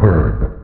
Superb